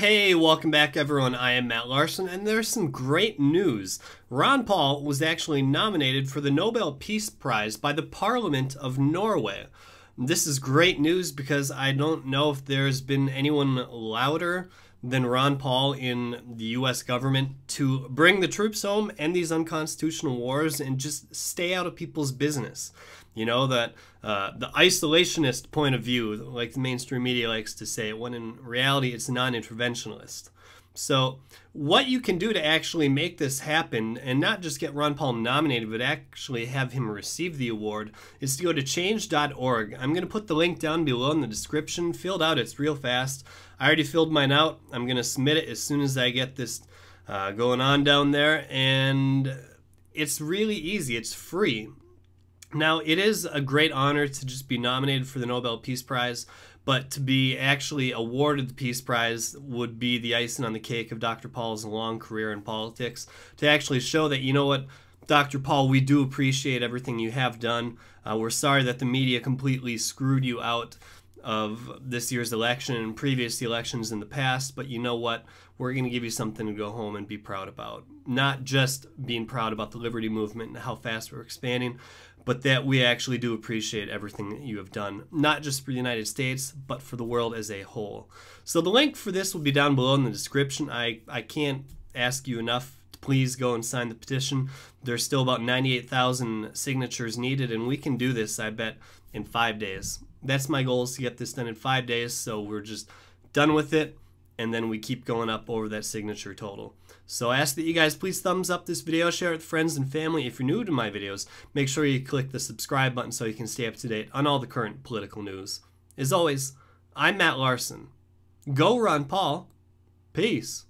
Hey, welcome back, everyone. I am Mat Larson, and there's some great news. Ron Paul was actually nominated for the Nobel Peace Prize by the Parliament of Norway. This is great news because I don't know if there's been anyone louder than Ron Paul in the US government to bring the troops home, end these unconstitutional wars, and just stay out of people's business. You know, that uh, the isolationist point of view, like the mainstream media likes to say, when in reality it's non interventionalist. So, what you can do to actually make this happen and not just get Ron Paul nominated, but actually have him receive the award is to go to change.org. I'm going to put the link down below in the description. Filled out, it's real fast. I already filled mine out. I'm going to submit it as soon as I get this uh, going on down there. And it's really easy, it's free. Now, it is a great honor to just be nominated for the Nobel Peace Prize, but to be actually awarded the Peace Prize would be the icing on the cake of Dr. Paul's long career in politics. To actually show that, you know what, Dr. Paul, we do appreciate everything you have done. Uh, we're sorry that the media completely screwed you out of this year's election and previous elections in the past, but you know what? We're going to give you something to go home and be proud about. Not just being proud about the liberty movement and how fast we're expanding, but that we actually do appreciate everything that you have done, not just for the United States, but for the world as a whole. So the link for this will be down below in the description. I, I can't ask you enough to please go and sign the petition. There's still about 98,000 signatures needed, and we can do this, I bet, in five days that's my goal is to get this done in five days. So we're just done with it. And then we keep going up over that signature total. So I ask that you guys please thumbs up this video, share it with friends and family. If you're new to my videos, make sure you click the subscribe button so you can stay up to date on all the current political news. As always, I'm Mat Larson. Go Ron Paul. Peace.